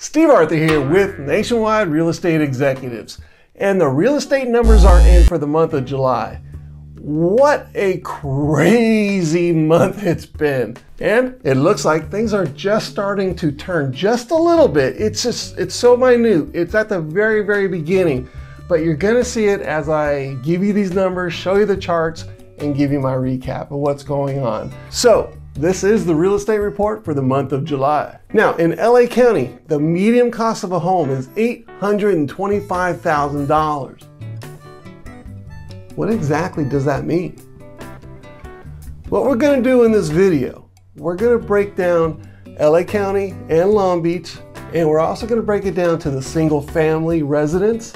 Steve Arthur here with Nationwide Real Estate Executives. And the real estate numbers are in for the month of July. What a crazy month it's been. And it looks like things are just starting to turn just a little bit. It's just, it's so minute. It's at the very, very beginning. But you're gonna see it as I give you these numbers, show you the charts, and give you my recap of what's going on. So this is the real estate report for the month of July. Now, in LA County, the median cost of a home is $825,000. What exactly does that mean? What we're gonna do in this video, we're gonna break down LA County and Long Beach, and we're also gonna break it down to the single family residence,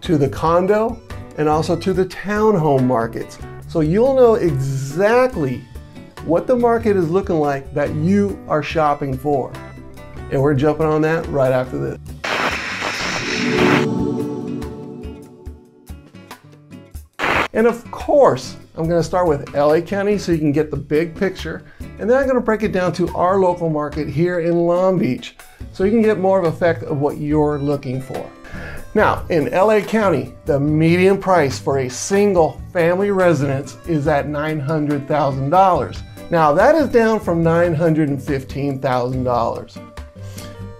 to the condo, and also to the townhome markets. So you'll know exactly what the market is looking like that you are shopping for. And we're jumping on that right after this. And of course, I'm gonna start with LA County so you can get the big picture. And then I'm gonna break it down to our local market here in Long Beach so you can get more of effect of what you're looking for. Now, in LA County, the median price for a single family residence is at $900,000. Now that is down from $915,000.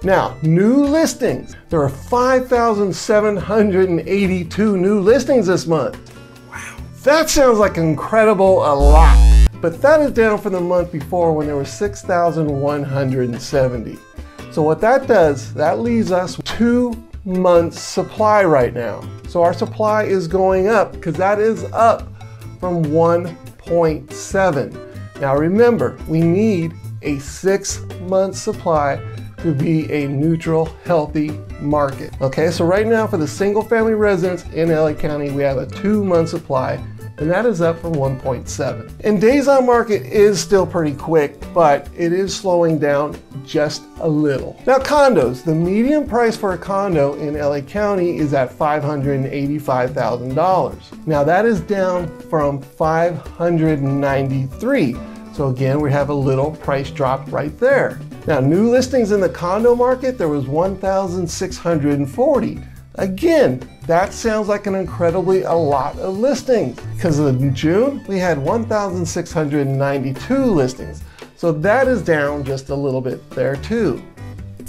Now, new listings. There are 5,782 new listings this month. Wow. That sounds like incredible a lot, but that is down from the month before when there were 6,170. So what that does, that leaves us two months supply right now. So our supply is going up because that is up from 1.7. Now remember, we need a six month supply to be a neutral, healthy market. Okay, so right now for the single family residents in LA County, we have a two month supply and that is up from 1.7. And days on market is still pretty quick, but it is slowing down just a little. Now condos, the median price for a condo in LA County is at $585,000. Now that is down from 593. So again, we have a little price drop right there. Now new listings in the condo market, there was 1,640. Again, that sounds like an incredibly a lot of listings because in June we had 1,692 listings. So that is down just a little bit there too.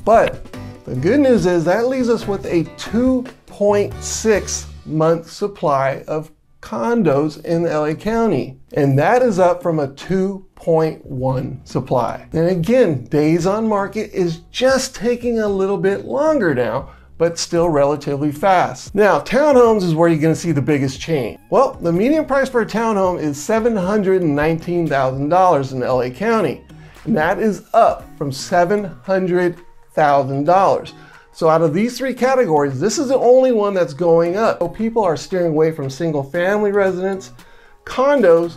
But the good news is that leaves us with a 2.6 month supply of condos in LA County. And that is up from a 2.1 supply. And again, days on market is just taking a little bit longer now but still relatively fast. Now, townhomes is where you're gonna see the biggest change. Well, the median price for a townhome is $719,000 in LA County, and that is up from $700,000. So out of these three categories, this is the only one that's going up. So people are steering away from single family residents, condos,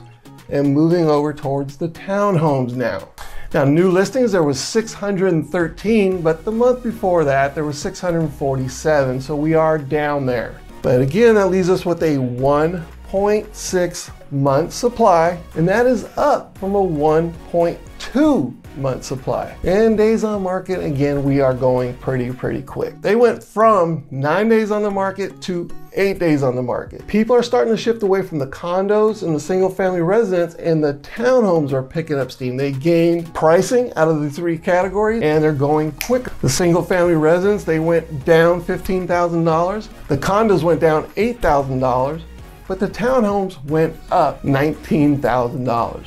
and moving over towards the townhomes now. Now, new listings, there was 613, but the month before that, there was 647, so we are down there. But again, that leaves us with a 1.6 month supply, and that is up from a 1.2 month supply. And days on market, again, we are going pretty, pretty quick. They went from nine days on the market to eight days on the market. People are starting to shift away from the condos and the single family residence and the townhomes are picking up steam. They gained pricing out of the three categories and they're going quicker. The single family residence, they went down $15,000. The condos went down $8,000 but the townhomes went up $19,000.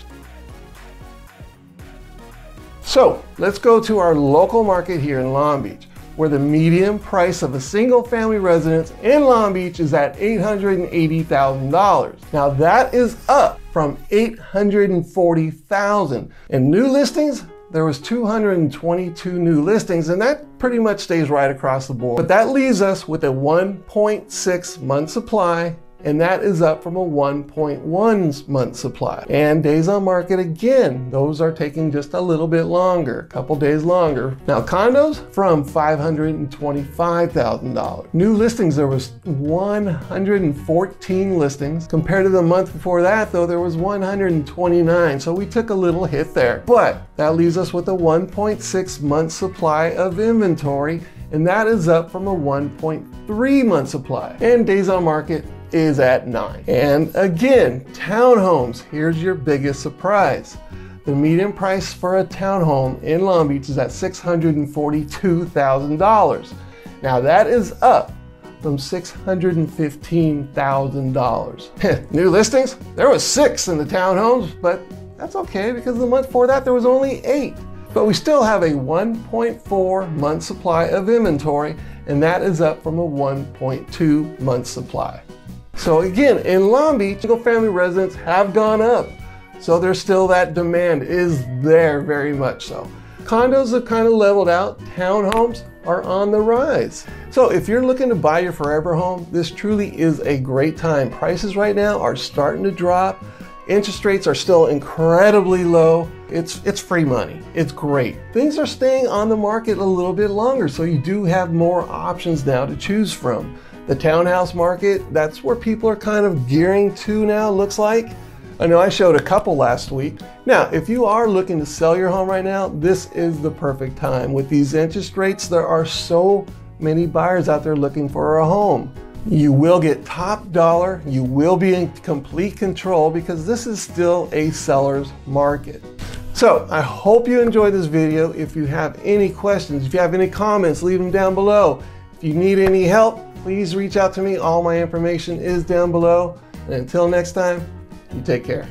So let's go to our local market here in Long Beach, where the median price of a single family residence in Long Beach is at $880,000. Now that is up from 840,000. In new listings, there was 222 new listings and that pretty much stays right across the board. But that leaves us with a 1.6 month supply and that is up from a 1.1 month supply. And days on market again, those are taking just a little bit longer, a couple days longer. Now condos from $525,000. New listings, there was 114 listings. Compared to the month before that though, there was 129. So we took a little hit there. But that leaves us with a 1.6 month supply of inventory and that is up from a 1.3 month supply. And days on market is at nine. And again, townhomes, here's your biggest surprise. The median price for a townhome in Long Beach is at $642,000. Now that is up from $615,000. New listings? There was six in the townhomes, but that's okay because the month before that there was only eight. But we still have a 1.4 month supply of inventory, and that is up from a 1.2 month supply. So again, in Long Beach, single family residents have gone up. So there's still that demand is there very much so. Condos have kind of leveled out. Townhomes are on the rise. So if you're looking to buy your forever home, this truly is a great time. Prices right now are starting to drop. Interest rates are still incredibly low. It's, it's free money. It's great. Things are staying on the market a little bit longer, so you do have more options now to choose from. The townhouse market, that's where people are kind of gearing to now, looks like. I know I showed a couple last week. Now, if you are looking to sell your home right now, this is the perfect time. With these interest rates, there are so many buyers out there looking for a home. You will get top dollar, you will be in complete control because this is still a seller's market. So I hope you enjoyed this video. If you have any questions, if you have any comments, leave them down below. If you need any help, please reach out to me. All my information is down below. And until next time, you take care.